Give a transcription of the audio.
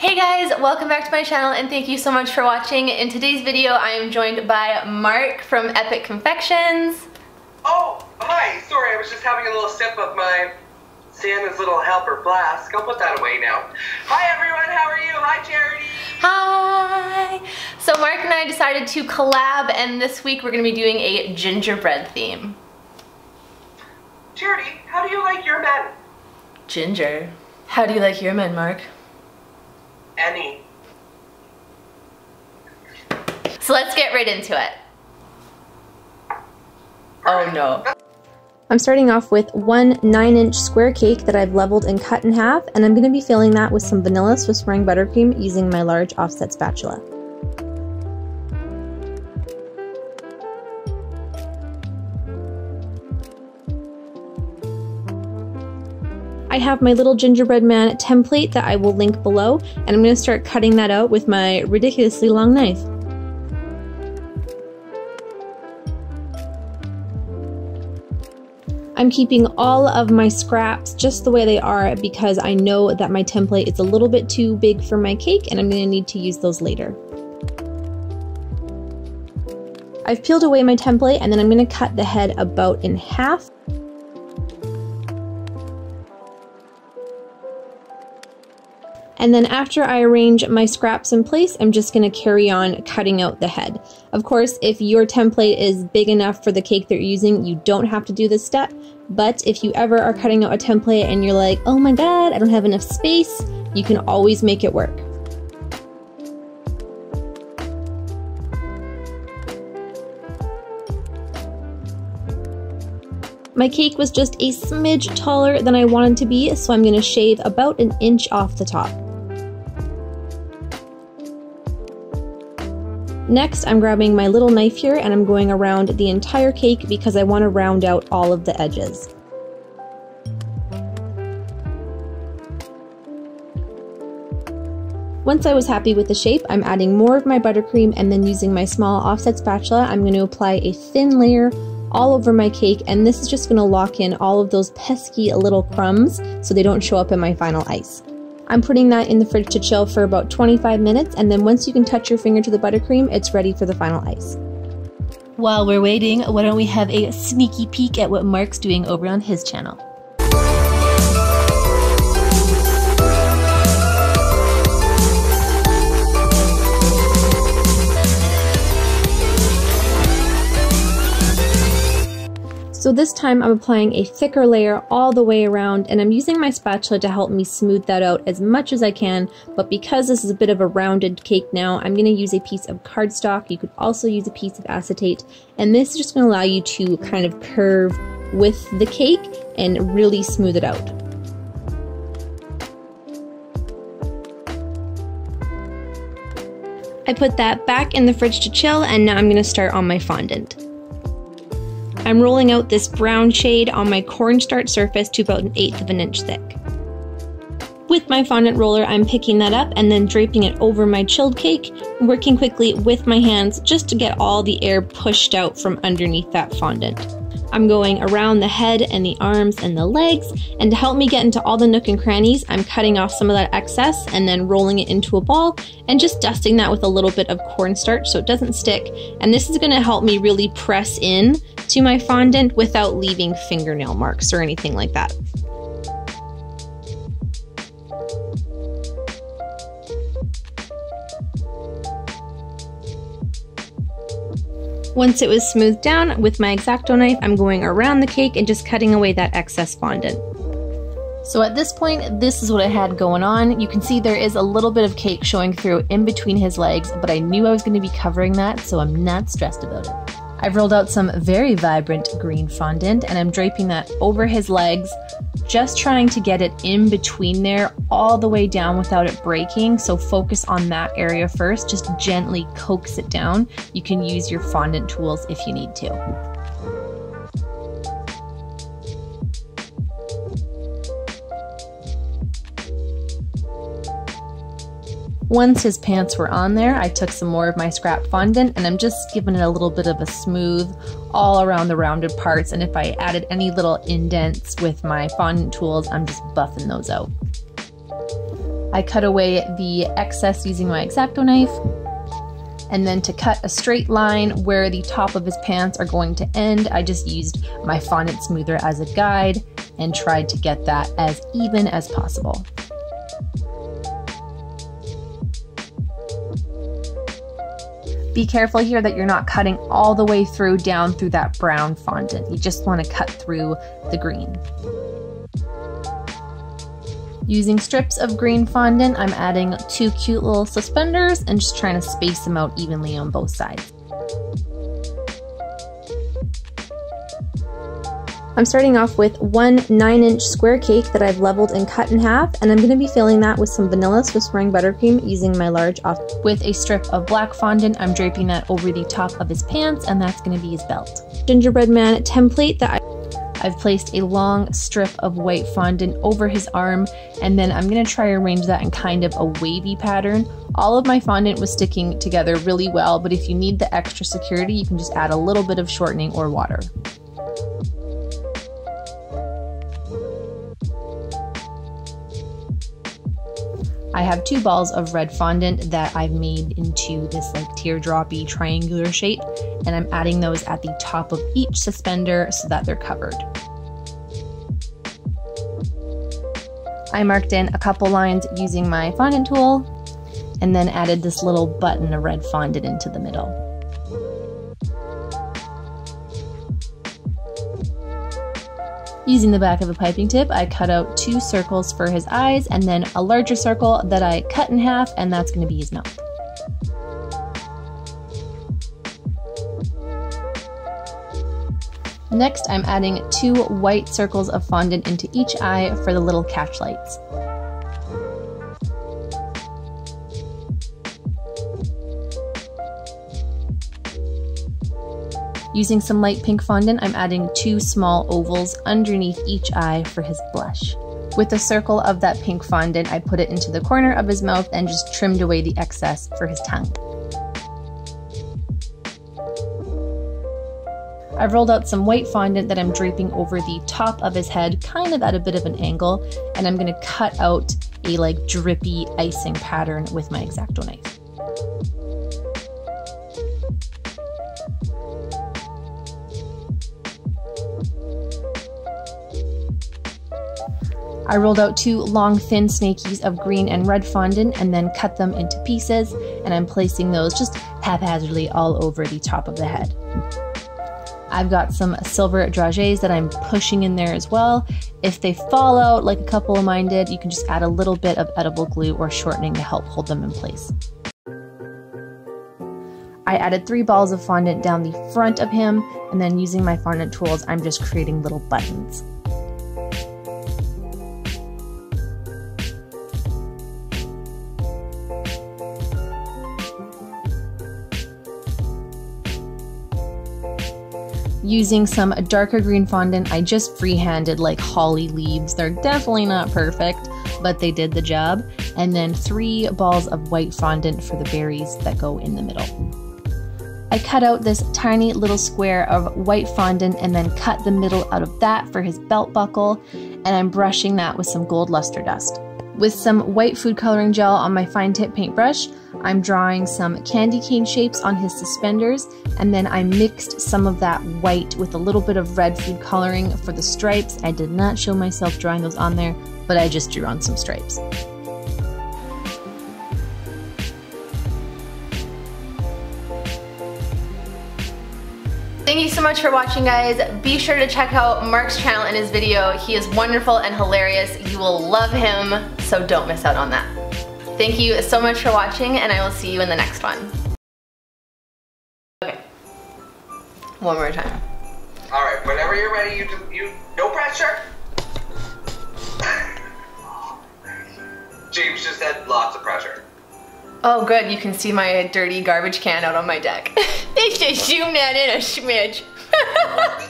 Hey guys, welcome back to my channel and thank you so much for watching. In today's video, I am joined by Mark from Epic Confections. Oh, hi. Sorry, I was just having a little sip of my Santa's Little Helper Flask. I'll put that away now. Hi everyone, how are you? Hi Charity. Hi! So Mark and I decided to collab and this week we're going to be doing a gingerbread theme. Charity, how do you like your men? Ginger. How do you like your men, Mark? Any. So let's get right into it. Oh no. I'm starting off with one 9 inch square cake that I've leveled and cut in half, and I'm going to be filling that with some vanilla Swiss meringue buttercream using my large offset spatula. I have my little gingerbread man template that I will link below, and I'm going to start cutting that out with my ridiculously long knife. I'm keeping all of my scraps just the way they are because I know that my template is a little bit too big for my cake and I'm going to need to use those later. I've peeled away my template and then I'm going to cut the head about in half And then after I arrange my scraps in place, I'm just gonna carry on cutting out the head. Of course, if your template is big enough for the cake that you're using, you don't have to do this step. But if you ever are cutting out a template and you're like, oh my god, I don't have enough space, you can always make it work. My cake was just a smidge taller than I wanted to be, so I'm going to shave about an inch off the top. Next, I'm grabbing my little knife here and I'm going around the entire cake because I want to round out all of the edges. Once I was happy with the shape, I'm adding more of my buttercream and then using my small offset spatula, I'm going to apply a thin layer all over my cake and this is just going to lock in all of those pesky little crumbs so they don't show up in my final ice. I'm putting that in the fridge to chill for about 25 minutes, and then once you can touch your finger to the buttercream, it's ready for the final ice. While we're waiting, why don't we have a sneaky peek at what Mark's doing over on his channel. So this time I'm applying a thicker layer all the way around and I'm using my spatula to help me smooth that out as much as I can, but because this is a bit of a rounded cake now, I'm going to use a piece of cardstock. You could also use a piece of acetate, and this is just going to allow you to kind of curve with the cake and really smooth it out. I put that back in the fridge to chill and now I'm going to start on my fondant. I'm rolling out this brown shade on my cornstarch surface to about an eighth of an inch thick. With my fondant roller, I'm picking that up and then draping it over my chilled cake, working quickly with my hands just to get all the air pushed out from underneath that fondant. I'm going around the head and the arms and the legs, and to help me get into all the nook and crannies, I'm cutting off some of that excess and then rolling it into a ball and just dusting that with a little bit of cornstarch so it doesn't stick. And this is gonna help me really press in to my fondant without leaving fingernail marks or anything like that. Once it was smoothed down with my X-Acto knife, I'm going around the cake and just cutting away that excess fondant. So at this point, this is what I had going on. You can see there is a little bit of cake showing through in between his legs, but I knew I was going to be covering that, so I'm not stressed about it. I've rolled out some very vibrant green fondant and I'm draping that over his legs, just trying to get it in between there all the way down without it breaking. So focus on that area first, just gently coax it down. You can use your fondant tools if you need to. Once his pants were on there, I took some more of my scrap fondant and I'm just giving it a little bit of a smooth all around the rounded parts. And if I added any little indents with my fondant tools, I'm just buffing those out. I cut away the excess using my X-Acto knife. And then to cut a straight line where the top of his pants are going to end, I just used my fondant smoother as a guide and tried to get that as even as possible. Be careful here that you're not cutting all the way through down through that brown fondant. You just want to cut through the green. Using strips of green fondant, I'm adding two cute little suspenders and just trying to space them out evenly on both sides. I'm starting off with one 9 inch square cake that I've leveled and cut in half, and I'm going to be filling that with some vanilla Swiss meringue buttercream using my large off. With a strip of black fondant, I'm draping that over the top of his pants, and that's going to be his belt. Gingerbread man template that I I've placed a long strip of white fondant over his arm and then I'm going to try to arrange that in kind of a wavy pattern. All of my fondant was sticking together really well, but if you need the extra security, you can just add a little bit of shortening or water. I have two balls of red fondant that I've made into this like teardroppy triangular shape and I'm adding those at the top of each suspender so that they're covered. I marked in a couple lines using my fondant tool and then added this little button of red fondant into the middle. Using the back of a piping tip, I cut out two circles for his eyes and then a larger circle that I cut in half, and that's going to be his mouth. Next, I'm adding two white circles of fondant into each eye for the little catch lights. Using some light pink fondant, I'm adding two small ovals underneath each eye for his blush. With a circle of that pink fondant, I put it into the corner of his mouth and just trimmed away the excess for his tongue. I've rolled out some white fondant that I'm draping over the top of his head, kind of at a bit of an angle, and I'm gonna cut out a like drippy icing pattern with my X-Acto knife. I rolled out two long thin snakies of green and red fondant and then cut them into pieces and I'm placing those just haphazardly all over the top of the head. I've got some silver dragées that I'm pushing in there as well. If they fall out like a couple of mine did, you can just add a little bit of edible glue or shortening to help hold them in place. I added three balls of fondant down the front of him and then using my fondant tools, I'm just creating little buttons. Using some darker green fondant, I just freehanded like holly leaves. They're definitely not perfect, but they did the job. And then three balls of white fondant for the berries that go in the middle. I cut out this tiny little square of white fondant and then cut the middle out of that for his belt buckle, and I'm brushing that with some gold luster dust. With some white food coloring gel on my fine tip paintbrush, I'm drawing some candy cane shapes on his suspenders, and then I mixed some of that white with a little bit of red food coloring for the stripes. I did not show myself drawing those on there, but I just drew on some stripes. Thank you so much for watching guys. Be sure to check out Mark's channel and his video. He is wonderful and hilarious. You will love him, so don't miss out on that. Thank you so much for watching and I will see you in the next one. Okay. One more time. All right, whenever you're ready, you just, you no pressure. James just had lots of pressure. Oh good, you can see my dirty garbage can out on my deck. it's should zoom that in a smidge.